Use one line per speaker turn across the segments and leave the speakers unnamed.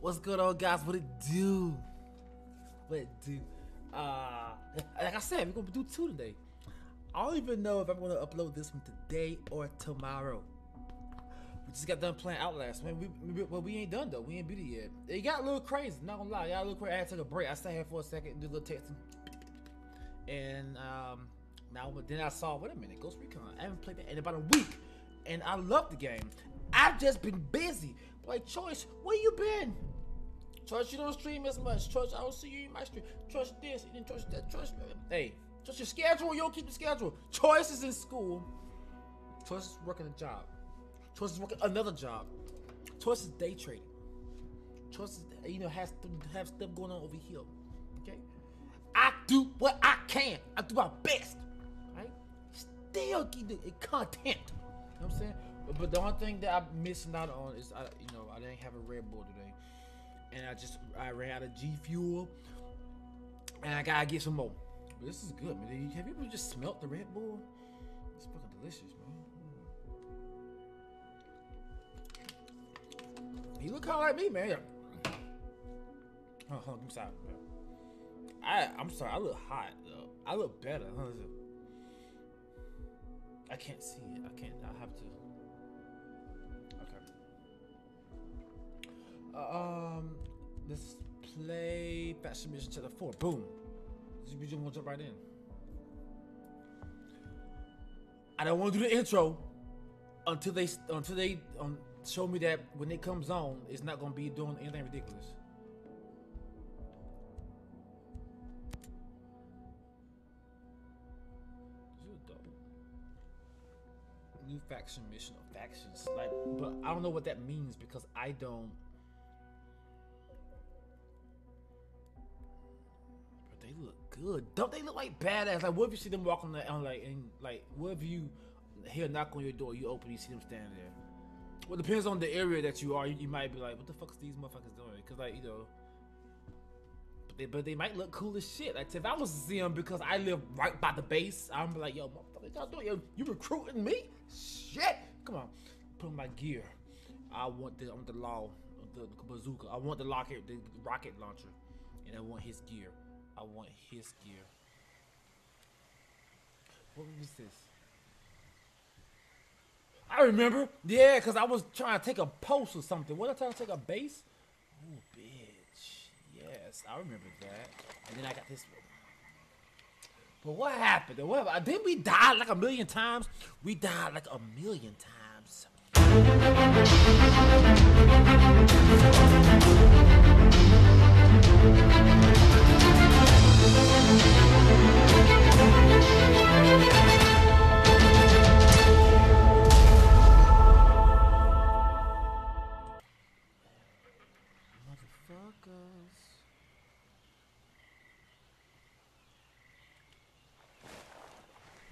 What's good on guys? What it do? What it do? Uh like I said, we're gonna do two today. I don't even know if I'm gonna upload this one today or tomorrow. We just got done playing Outlast, man. We, we well, we ain't done though. We ain't beat it yet. It got a little crazy. Not gonna lie, got a little crazy. I had to take a break. I sat here for a second, do a little texting, and um, now then I saw. Wait a minute, Ghost Recon. I haven't played that in about a week, and I love the game. I've just been busy. Like Choice, where you been? Choice, you don't stream as much. Choice, I don't see you in my stream. Choice this, you didn't trust that. Choice, hey, trust your schedule. You don't keep the schedule. Choice is in school. Choice is working a job. Choice is working another job. Choice is day trading. Choice is, you know, has to have stuff going on over here. Okay? I do what I can. I do my best. Right? Still keep the content. You know what I'm saying? But, the only thing that I'm missing out on is, I, you know, I didn't have a Red Bull today. And I just, I ran out of G Fuel. And I gotta get some more. But this is good, man. Have you ever just smelt the Red Bull? It's fucking delicious, man. Mm. He look kind of like me, man. Oh, I'm sorry, man. I I'm sorry. I look hot though. I look better. Huh? I can't see it. I can't. I have to. Um, let's play Faction Mission Chapter Four. Boom. We just to jump right in. I don't want to do the intro until they until they um, show me that when it comes on, it's not gonna be doing anything ridiculous. New faction mission or factions, like, but I don't know what that means because I don't. Good, don't they look like badass? Like, what if you see them walking on like, and like, what if you hear a knock on your door, you open, you see them standing there? Well, it depends on the area that you are. You, you might be like, "What the fuck is these motherfuckers doing?" Because like you know, but they, but they might look cool as shit. Like if I was to see them because I live right by the base, I'm like, "Yo, motherfucker, y'all doing? Yo, you recruiting me? Shit! Come on, put on my gear. I want the I want the law, the, the bazooka. I want the rocket, the rocket launcher, and I want his gear. I want his gear. What was this? I remember. Yeah, because I was trying to take a post or something. What I trying to take a base? Oh, bitch. Yes, I remember that. And then I got this one. But what happened? What happened? Didn't we die like a million times? We died like a million times.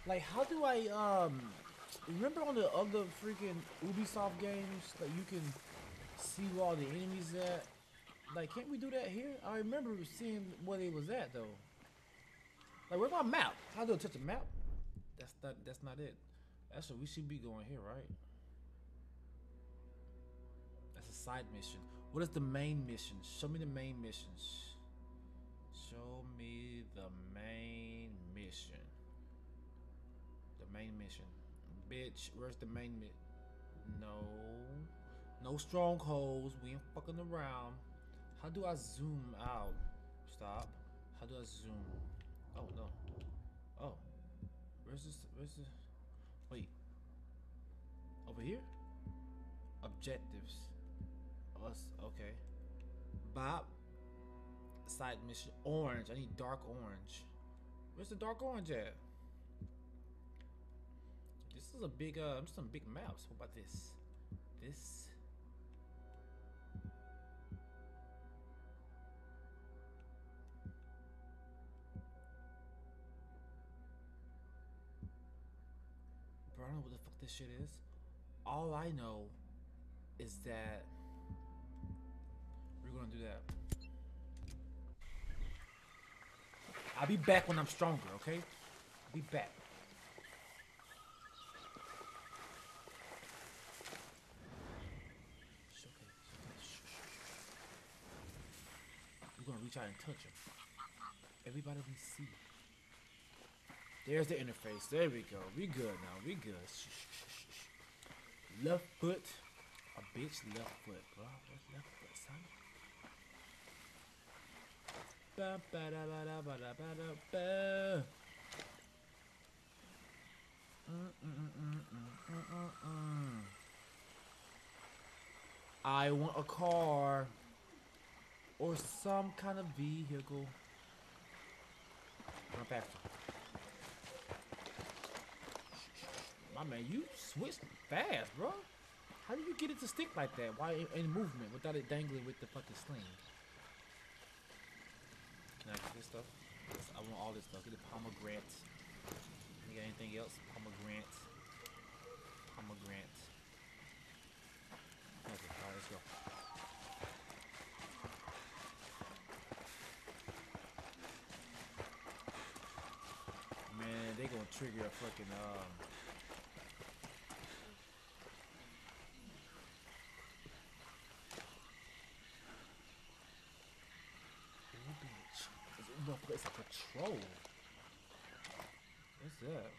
Like, how do I, um, remember on the other freaking Ubisoft games that you can see where all the enemies at? Like, can't we do that here? I remember seeing where they was at, though. Like, where's my map? How do I touch a map? That's not, that's not it. That's what we should be going here, right? That's a side mission. What is the main mission? Show me the main missions. Show me the main mission. The main mission. Bitch, where's the main mi- No. No strongholds. We ain't fucking around. How do I zoom out? Stop. How do I zoom? Oh no. Oh. Where's this where's the wait. Over here? Objectives. Us okay. Bob. Side mission. Orange. I need dark orange. Where's the dark orange at? This is a big uh some big maps. What about this? This shit is. All I know is that we're gonna do that. I'll be back when I'm stronger, okay? I'll be back. Shh, okay, shh, okay, shh, shh, shh. we try and touch him. Everybody we see. There's the interface. There we go. We good now. We good. Shh, shh, shh. Left foot. A bitch left foot, bro. What's left foot, son? Ba, ba, da, ba, da, ba, da, ba, da, ba. Mm, mm, mm. I want a car or some kind of vehicle. Run faster. My man, you switched fast, bro. How do you get it to stick like that? Why in, movement without it dangling with the fucking sling? Can I get this stuff? I want all this stuff. Get the pomegranate. You got anything else? Pomegranate. Pomegranate. Okay, alright, let's go. Man, they gonna trigger a fucking um Ooh, bitch. The place of patrol. What's that?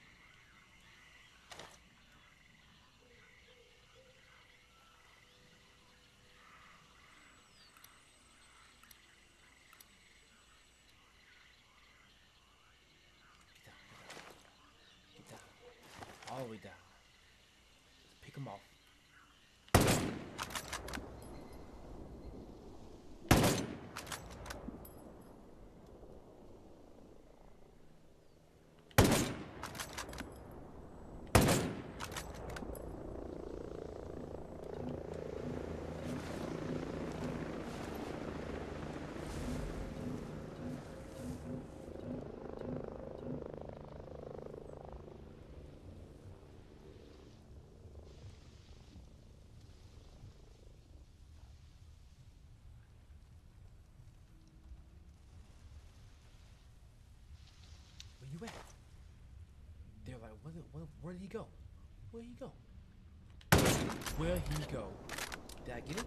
Get down, get down. Get down. All the way down. Pick him off. Where you at? They're like, where, where, where did he go? Where did he go? Where he go? Did I get him?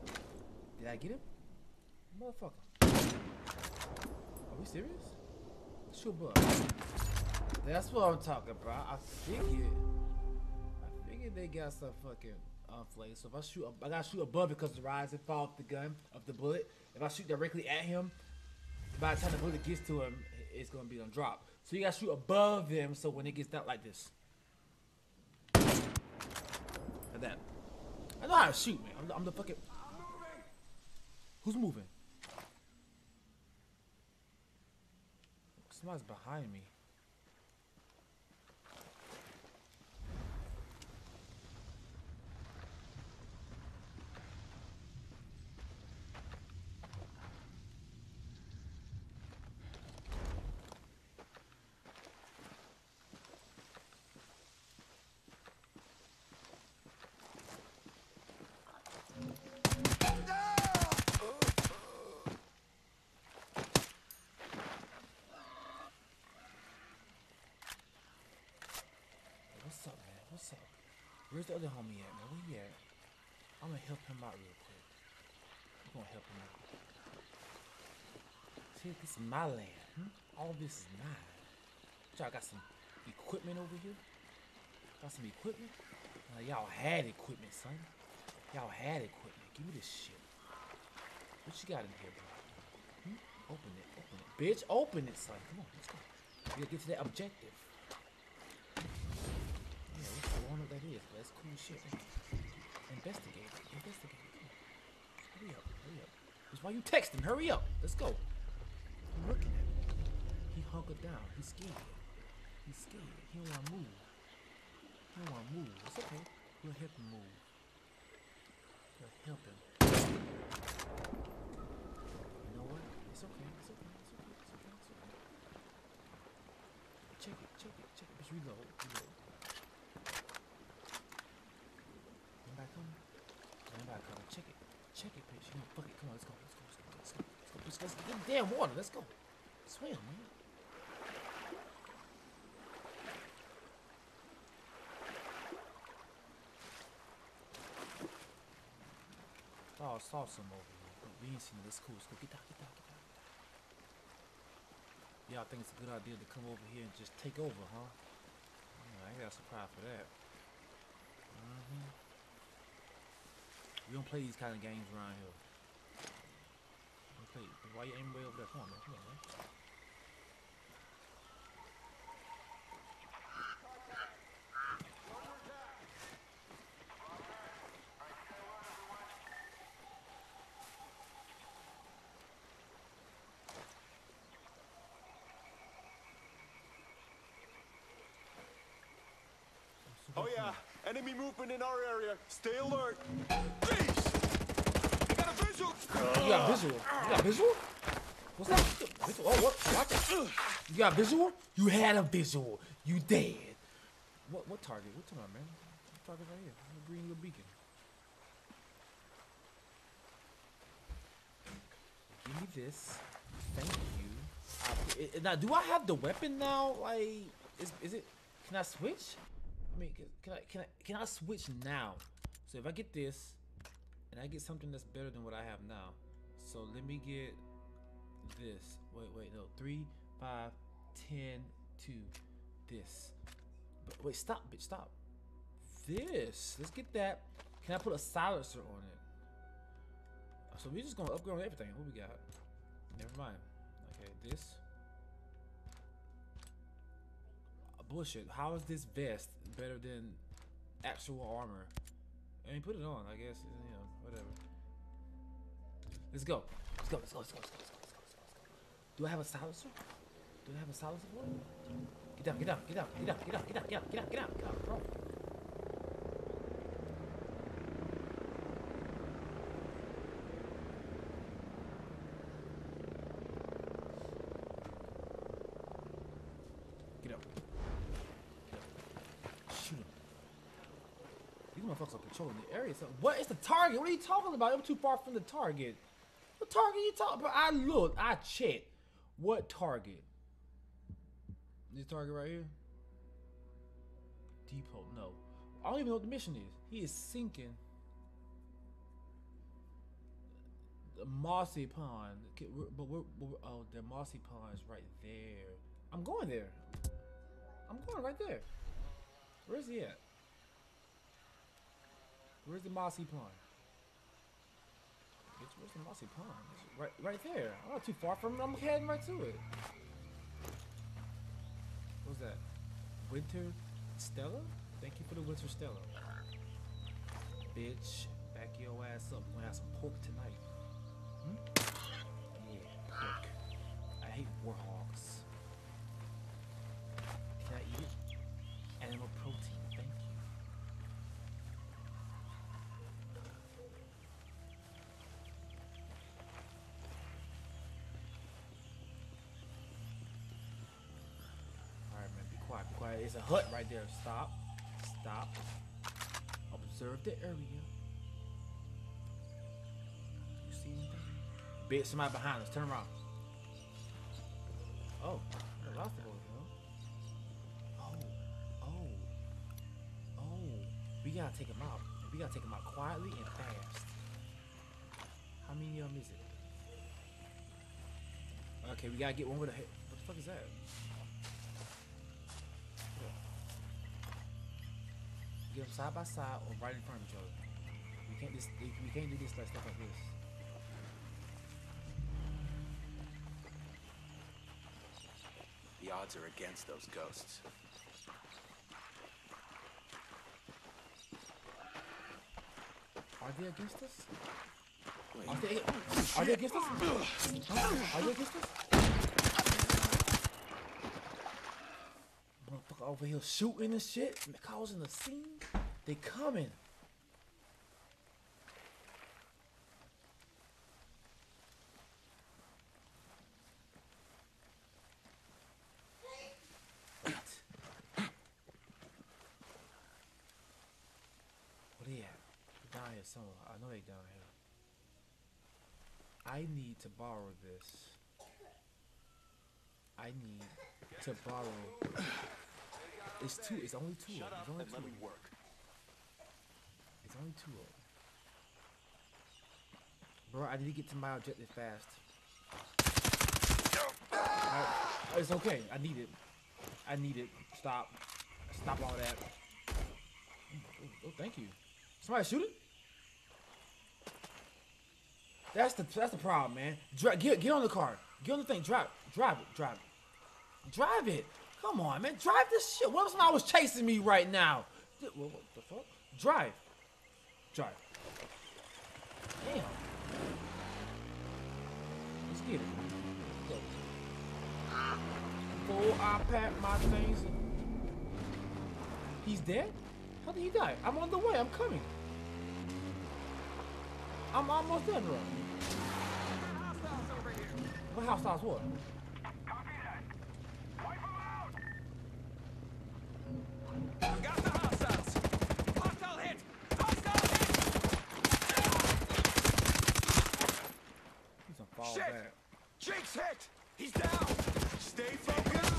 Did I get him? Motherfucker. Are we serious? Sure, bro. That's what I'm talking about. I figured. I figured they got some fucking um, flame. So if I shoot, I gotta shoot above it because the rise and fall of the gun of the bullet. If I shoot directly at him, by the time the bullet gets to him, it's gonna be on drop. So you gotta shoot above him so when it gets down like this. That. I know how to shoot, man. I'm the, I'm the fucking. Who's moving? Somebody's behind me. What's up, man? What's up? Where's the other homie at, man? Where he at? I'm gonna help him out real quick. I'm gonna help him out. See, this is my land. Hmm? All this is mine. Y'all got some equipment over here? Got some equipment? Uh, y'all had equipment, son. Y'all had equipment. Give me this shit. What you got in here, bro? Hmm? Open it. Open it. Bitch, open it, son. Come on, let's go. We gotta get to that objective. But that's cool shit. Investigate. Investigate. Hurry up. Hurry up. That's why you texting. Hurry up. Let's go. I'm looking at him. He hunkered down. He's scared. He's scared. He don't wanna move. He don't wanna move. It's okay. We'll help him move. We'll help him. You know what? It's okay. It's okay. It's okay. It's okay. It's okay. Check it. Check it. Check it. Just reload. Reload. Come back on. Come back on. Check it. Check it, bitch. You know, fuck it. Come on. Let's go. Let's go. Let's go. Let's go. Let's go. Let's go. Let's get the damn water. Let's go. Swim, man. Oh, I saw some over here. We ain't seen it. Let's cool. Let's go. Get down. Get down. Get down. Y'all think it's a good idea to come over here and just take over, huh? Yeah, I got a surprise for that. hmm We don't play these kind of games around here. Play. Why you aiming way over there? Come on, man. Come on, man.
Oh yeah, enemy movement in our area. Stay alert.
You got visual. You got visual? What's that? Visual? Oh, what? Watch it. You got visual? You had a visual. You dead. What? What target? What target, man? What target right here? The green little beacon. Give me this. Thank you. I, now, do I have the weapon now? Like, is is it? Can I switch? I mean, can, can I can I can I switch now? So if I get this, and I get something that's better than what I have now. So let me get this. Wait, wait, no. Three, five, ten, two. This. But wait, stop, bitch, stop. This. Let's get that. Can I put a silencer on it? So we're just gonna upgrade everything. What we got? Never mind. Okay, this. Bullshit. How is this vest better than actual armor? I mean, put it on. I guess you know, whatever. Let's go. Let's go. Let's go. Let's go. Let's go. Let's go. Let's go. Let's go. Do I have a silencer? Do I have a silencer for it? Get down. Get down. Get down. Get down. Get down. Get down. Get down. Get down. Get down. Get down, bro. Get up. Get up. Shoot him. These are the area. So what is the target? What are you talking about? I'm too far from the target. What target you talking about? I looked. I checked. What target? This target right here? Depot. No. I don't even know what the mission is. He is sinking. The mossy pond. Okay, we're- But we're, we're oh the mossy pond is right there. I'm going there. I'm going right there. Where's he at? Where's the mossy pond? Bitch, where's the mossy pond? It's right, right there. I'm not too far from it. I'm heading right to it. What's that? Winter Stella? Thank you for the Winter Stella. Bitch, back your ass up. We're gonna have some pork tonight. Hmm? Yeah, pork. I hate warhogs. Can I eat? Animal protein, quiet. It's a hut right there. Stop. Stop. Observe the area. You see anything? Bitch, somebody behind us. Turn around. Oh, I lost the? Oh, oh, oh. We gotta take him out. We gotta take him out quietly and fast. How many of them is it? Okay, we gotta get one with a head. What the fuck is that? Get them side by side or right in front of each other. We can't just we can't do this like stuff like this.
The odds are against those ghosts.
Are they against us?
Wait,
Are they, are they against us? Huh? Are they against us? Motherfucker over here shooting and shit, causing a scene. They coming. Down here somewhere. I know they down here. I need to borrow this. I need to borrow. It's two. It's only two.
shut up
It's only
and
two.
let me work.
Only two of them. Bro, I need to get to my objective fast. Alright. It's okay. I need it. I need it. Stop. Stop all that. Oh, oh, thank you. Somebody shooting? That's the that's the problem, man. Dri get get on the car. Get on the thing. Drive drive it. Drive it. Drive it. Come on, man. Drive this shit. What if somebody was chasing me right now? What, what the fuck? Drive. Drive. Damn. Let's get it. Go. Before I pack my things. He's dead? How did he die? I'm on the way. I'm coming. I'm almost done, bro. What hostiles what?
Got the hostiles. Hostile hit. Hostile hit.
He's gonna fall
Shit.
back.
Jake's hit. He's down. Stay focused.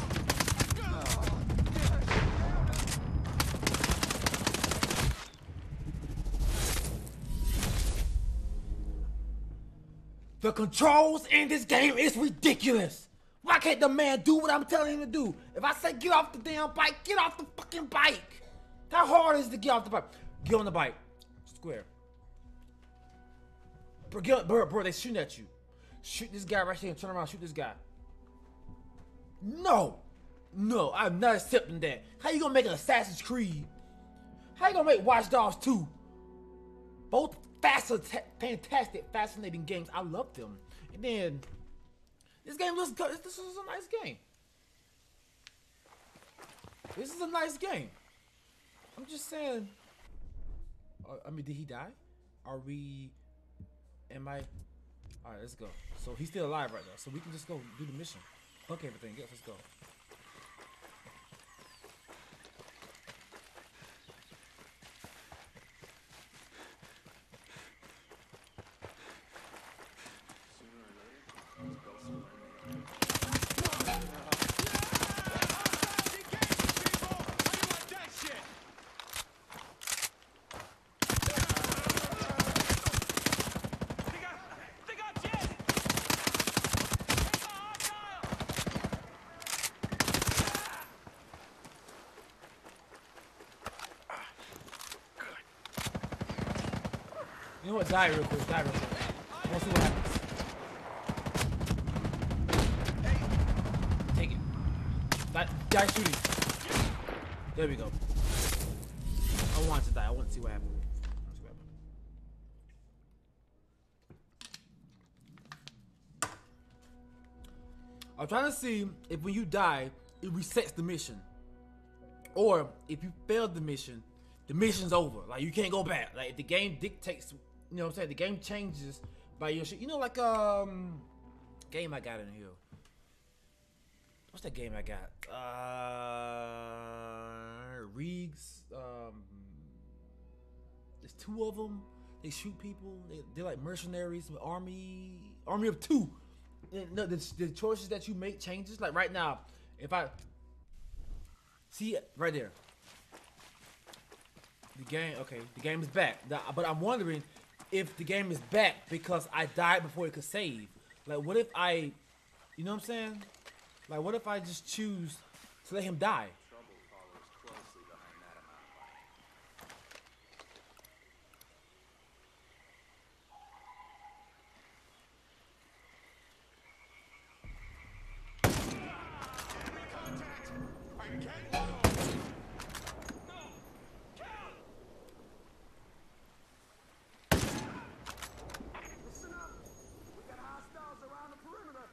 The controls in this game is ridiculous. Why can't the man do what I'm telling him to do? If I say get off the damn bike, get off the fucking bike. How hard is it to get off the bike? Get on the bike. Square. Bro, get bro, bro, they shooting at you. Shoot this guy right here and turn around, shoot this guy. No. No, I'm not accepting that. How you gonna make an Assassin's Creed? How you gonna make Watch Dogs 2? Both fascin- fantastic, fascinating games. I love them. And then this game looks good. This is a nice game. This is a nice game. I'm just saying. Uh, I mean, did he die? Are we? Am I? All right, let's go. So he's still alive right now. So we can just go do the mission. Fuck everything. Yes, let's go. Die real quick. Die real quick. Want see what happens. Take it. Die, shooting. There we go. I want to die. I want to see what happens. I'm trying to see if when you die, it resets the mission. Or if you failed the mission, the mission's over. Like you can't go back. Like if the game dictates, you know what I'm saying? The game changes by your shit. You know, like um, game I got in here. What's that game I got? Uh, Regs. Um, there's two of them. They shoot people. They, they're like mercenaries with army, army of two. And the, the, the choices that you make changes. Like right now, if I see right there, the game. Okay, the game is back. But I'm wondering if the game is back because I died before it could save. Like, what if I, you know what I'm saying? Like, what if I just choose to let him die?
Listen up. We got hostiles around the perimeter.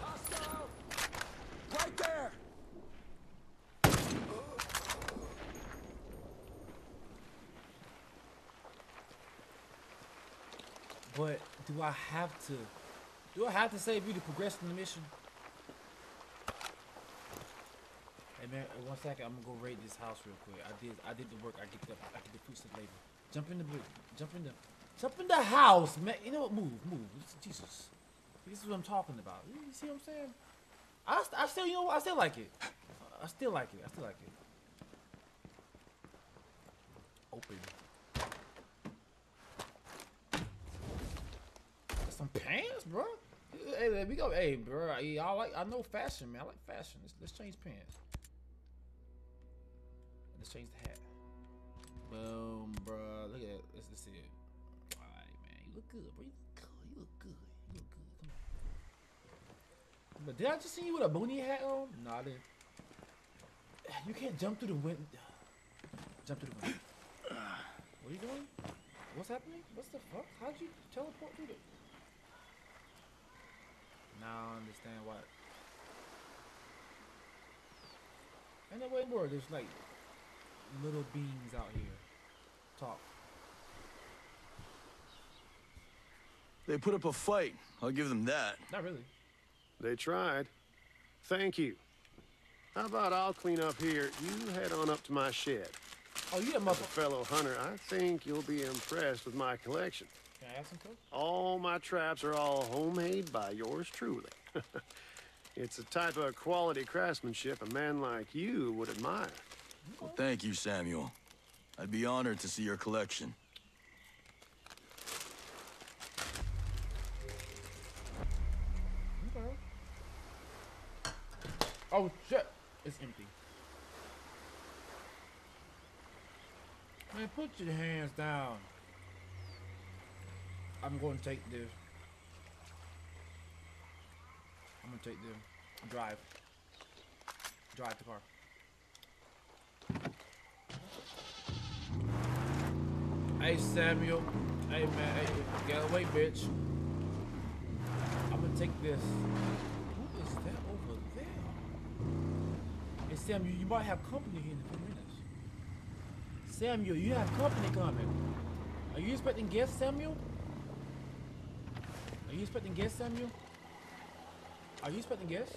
Hostile! Right there!
But do I have to? Do I have to save you to progress in the mission? Hey man, one second. I'm gonna go raid this house real quick. I did. I did the work. I get the. I get the fruits labor. Jump in the. Jump in the. Jump in the house, man. You know what? Move, move. Jesus. This is what I'm talking about. You see what I'm saying? I, I still, you know? I still like it. I still like it. I still like it. Open. Some pants, bro. Hey, we go. Hey, bro. I, like. I know fashion, man. I like fashion. Let's, let's change pants. Let's change the hat. Boom, bro. Look at it. Let's, let's see it. All right, man. You look good, bro. You look good. You look good. You look good. Come on. But did I just see you with a boonie hat on? No, I didn't. You can't jump through the window. Jump through the window. What are you doing? What's happening? What's the fuck? How'd you teleport through the... Now I understand why. Ain't no way more. There's like little beings out here. Talk.
They put up a fight. I'll give them that.
Not really.
They tried. Thank you. How about I'll clean up here? You head on up to my shed.
Oh, yeah, that
As a fellow hunter, I think you'll be impressed with my collection.
Can I have some too?
All my traps are all homemade by yours truly. it's a type of quality craftsmanship a man like you would admire.
Well, thank you, Samuel. I'd be honored to see your collection.
Okay. Oh shit! It's empty. Man, put your hands down. I'm going to take this. I'm gonna take the drive. Drive the car. Hey Samuel. Hey man, hey, get away, bitch. I'm gonna take this. Who is that over there? Hey Samuel, you might have company here in a few minutes. Samuel, you have company coming. Are you expecting guests, Samuel? Are you expecting guests, Samuel? Are you expecting guests?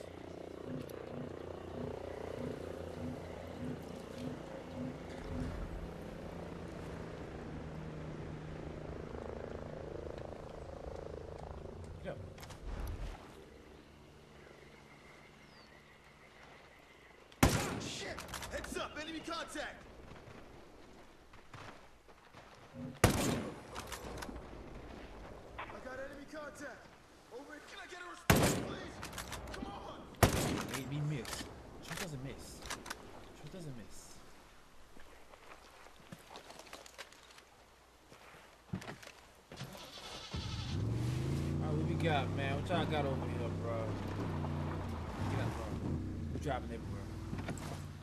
Yeah.
Shit! Heads up! Enemy contact! I got enemy contact! Over Can I get a response, please? Come on!
Made me miss. Truth doesn't miss. Truth doesn't miss. Alright, what we got, man? What y'all got over here, bro? Get up, bro. We're driving everywhere.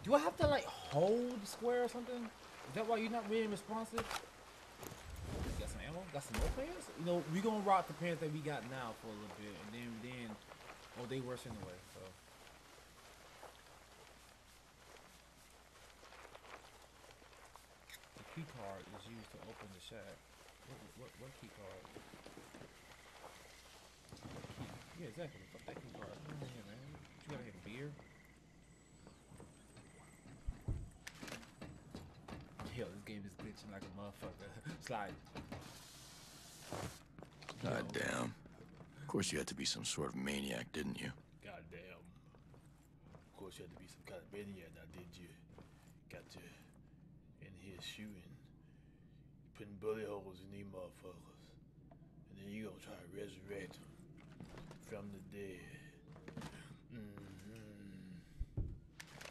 Do I have to, like, hold square or something? Is that why you're not being responsive? Got some ammo? Got some more pants? You know, we gonna rock the pants that we got now for a little bit, and then, then, oh, they worse anyway, so. The key card is used to open the shack. What, what, what key card? Yeah, exactly. Fuck that key card. Come in here, man. What you gotta here? Beer? Yo, this game is glitching like a motherfucker. Slide.
God damn. Of course you had to be some sort of maniac, didn't you?
God damn. Of course, you had to be some kind of maniac now, did you? Got you in here shooting, putting bullet holes in these motherfuckers. And then you gonna try to resurrect them from the dead. hmm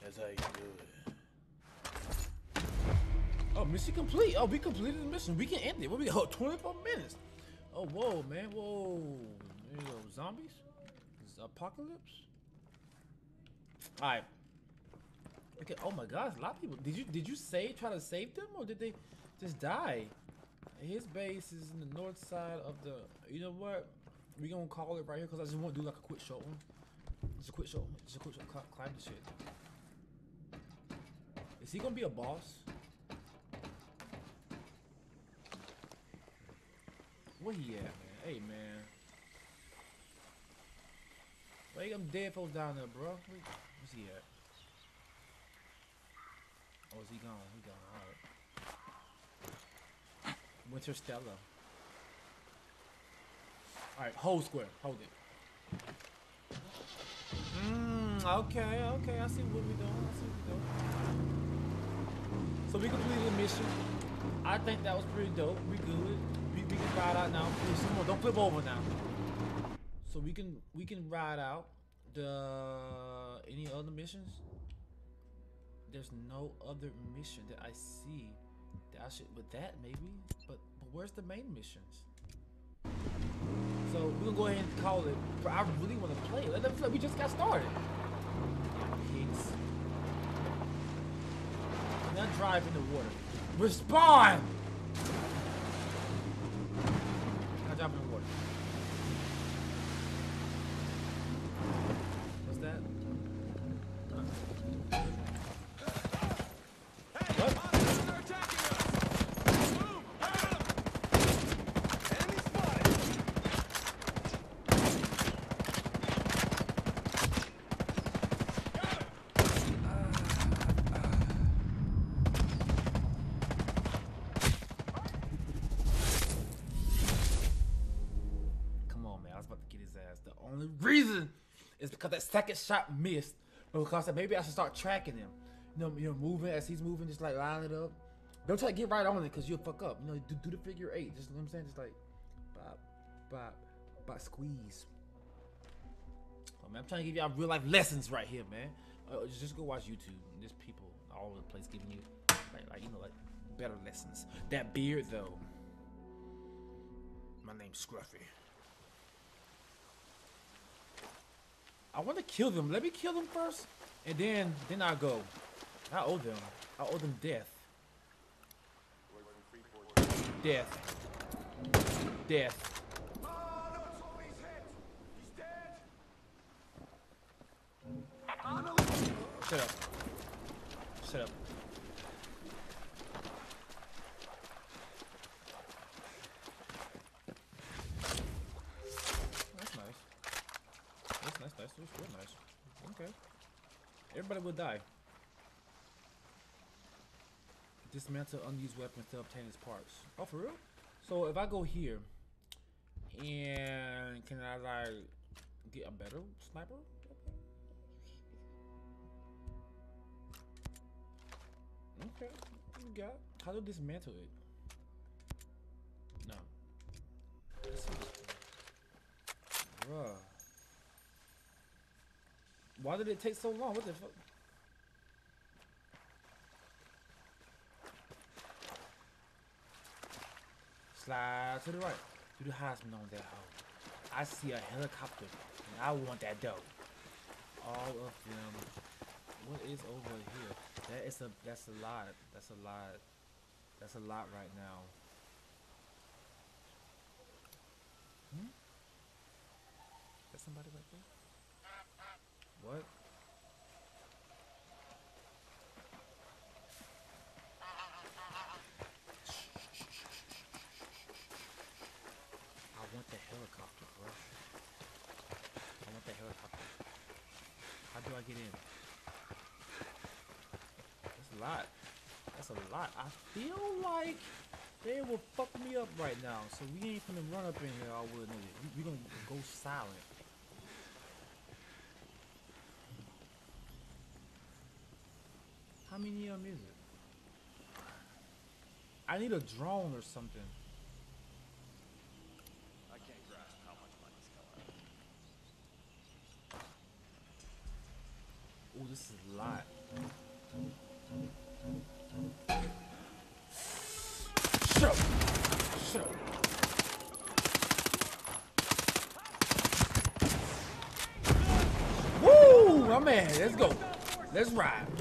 That's how you do it. Oh, mission complete. Oh, we completed the mission. We can end it. What we got? Oh, 24 minutes. Oh, whoa, man. Whoa. There you go. Zombies? Apocalypse? Alright. Okay, oh my gosh, a lot of people. Did you did you save try to save them or did they just die? His base is in the north side of the you know what? We gonna call it right here because I just want to do like a quick show. Just a quick show. Just a quick show. Climb, the shit. Is he gonna be a boss? Where he at, man? Hey, man. You them dead folks down there, bro? Where, where's he at? Oh, is he gone? He gone. Alright. Winter Stella. Alright, hold square. Hold it. Mmm, okay, okay. I see what we're doing. I see what we're doing. So we completed the mission. I think that was pretty dope. We good. We, we can ride out now. Please, come on, don't flip over now. So we can we can ride out the any other missions. There's no other mission that I see that I should with that maybe. But but where's the main missions? So we're gonna go ahead and call it. I really want to play. Let them play. We just got started. Pigs. Now drive in the water. Respond! Now drive in the water. That second shot missed. Because maybe I should start tracking him. You know, you know, moving as he's moving, just like line it up. Don't try to get right on it because you'll fuck up. You know, do, do the figure eight. Just you know what I'm saying? Just like bop, bop, bop, squeeze. Oh, man, I'm trying to give y'all real life lessons right here, man. Uh, just, just go watch YouTube. There's people all over the place giving you like, like you know, like better lessons. That beard though. My name's Scruffy. I want to kill them. Let me kill them first, and then then I go. I owe them. I owe them death. Death. Death. Shut up. Shut up. That's nice. That's nice. Okay. Everybody will die. Dismantle unused weapons to obtain its parts. Oh, for real? So if I go here, and can I like get a better sniper? Okay, you got. How to dismantle it? No. Bruh. Why did it take so long? What the fuck? Slide to the right. Do the Heisman on that hoe. I see a helicopter, and I want that dope. All of them. What is over here? That is a that's a lot. That's a lot. That's a lot right now. Hmm? There's somebody right there. What? I want the helicopter, bro. I want the helicopter. How do I get in? That's a lot. That's a lot. I feel like they will fuck me up right now. So we ain't finna run up in here all willy nilly. We, we gonna go silent. How many of them is it? I need a drone or something.
I can't grasp how much money's coming out.
Oh, this is a lot. Shut up. Shut up. Woo! My man, let's go. Let's ride.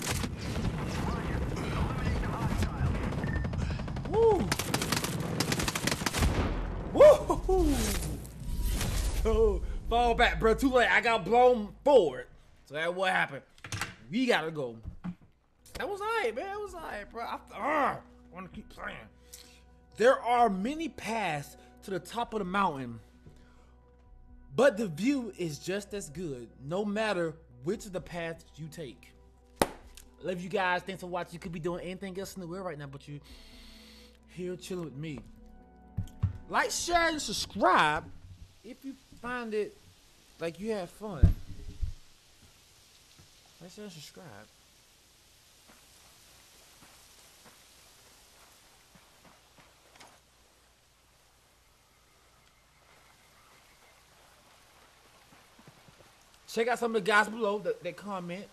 Fall back, bro. Too late. I got blown forward. So that's what happened. We gotta go. That was alright, man. That was alright, bro. I, uh, want to keep playing. There are many paths to the top of the mountain, but the view is just as good, no matter which of the paths you take. Love you guys. Thanks for watching. You could be doing anything else in the world right now, but you here chilling with me. Like, share, and subscribe if you find it like you have fun. Like, share, and subscribe. check out some of the guys below that, that comment.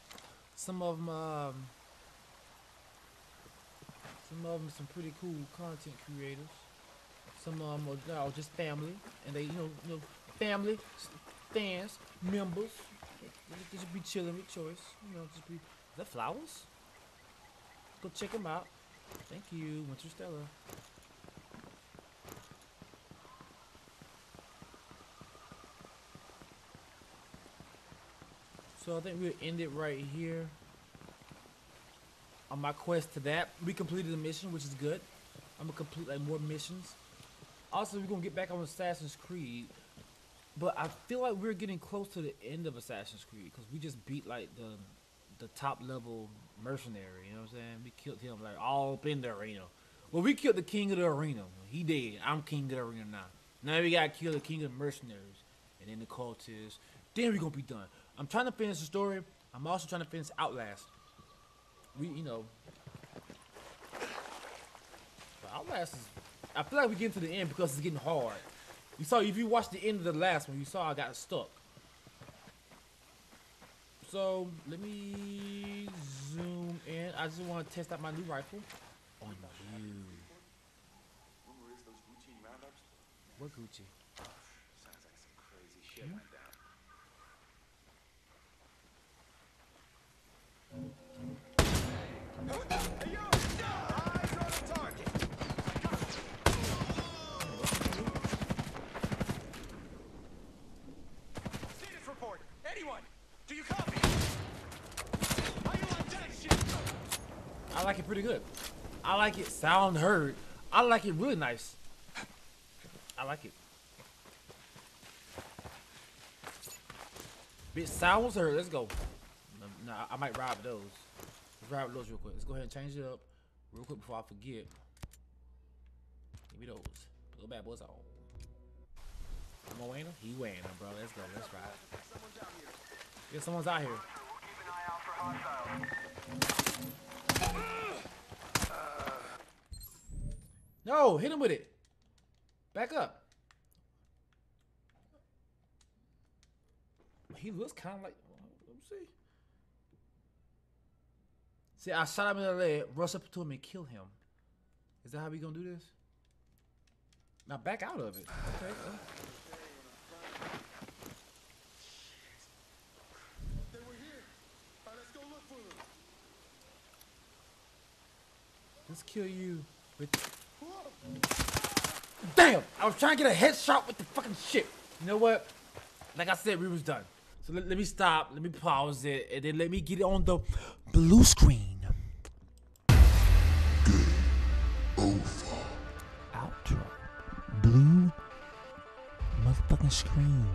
Some of them, um, some of them, some pretty cool content creators. Some of them are know, just family, and they, you know, you know, family, fans, members. They, just be chilling with choice. You know, just be. That flowers? Go check them out. Thank you, Winter Stella. So I think we'll end it right here. On my quest to that, we completed the mission, which is good. I'm gonna complete like more missions. Also, we're gonna get back on Assassin's Creed, but I feel like we're getting close to the end of Assassin's Creed because we just beat like the the top level mercenary. You know what I'm saying? We killed him like all up in the arena. Well, we killed the king of the arena. He dead. I'm king of the arena now. Now we gotta kill the king of the mercenaries, and then the cultists. Then we gonna be done. I'm trying to finish the story. I'm also trying to finish Outlast. We, you know, but Outlast is. I feel like we're getting to the end because it's getting hard. You saw if you watched the end of the last one, you saw I got stuck. So let me zoom in. I just want to test out my new rifle oh, on you.
Rumor Gucci roundups
What Gucci?
sounds like some crazy shit went down.
Hey, yo! Eyes on the target!
Status report! Anyone! Do you copy? How you like that shit?
I like it pretty good. I like it sound heard. I like it really nice. I like it. Bit sounds heard. Let's go. No, no, I might rob those. Let's rob those real quick. Let's go ahead and change it up real quick before I forget. Give me those. Put the bad boys on. Am I wearing them? He them, bro. Let's go. Let's ride.
Someone's out here.
Yeah, someone's out here. No, hit him with it. Back up. He looks kind of like. Let me see. See, I shot him in the leg, rush up to him, and kill him. Is that how we gonna do this? Now back out of it. Okay. uh,
They were here. All right, let's go look for them.
Let's kill you with. Damn! I was trying to get a headshot with the fucking shit. You know what? Like I said, we was done. So let, let me stop. Let me pause it, and then let me get it on the blue screen. Outro. Blue motherfucking screen.